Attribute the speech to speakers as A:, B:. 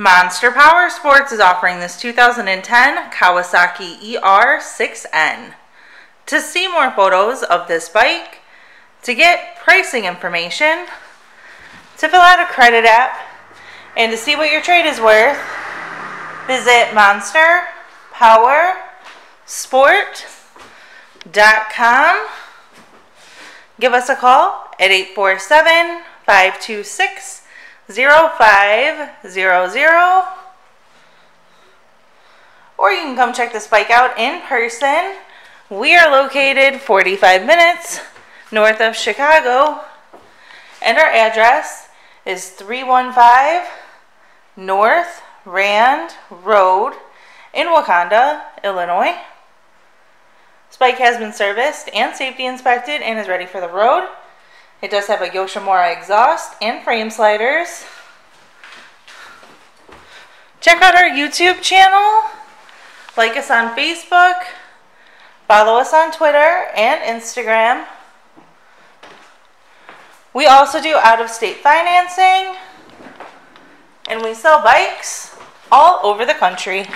A: Monster Power Sports is offering this 2010 Kawasaki ER6N. To see more photos of this bike, to get pricing information, to fill out a credit app, and to see what your trade is worth, visit monsterpowersport.com. Give us a call at 847 526 0500 or you can come check this bike out in person. We are located 45 minutes north of Chicago and our address is 315 North Rand Road in Wauconda, Illinois. This bike has been serviced and safety inspected and is ready for the road. It does have a Yoshimura exhaust and frame sliders. Check out our YouTube channel. Like us on Facebook. Follow us on Twitter and Instagram. We also do out-of-state financing. And we sell bikes all over the country.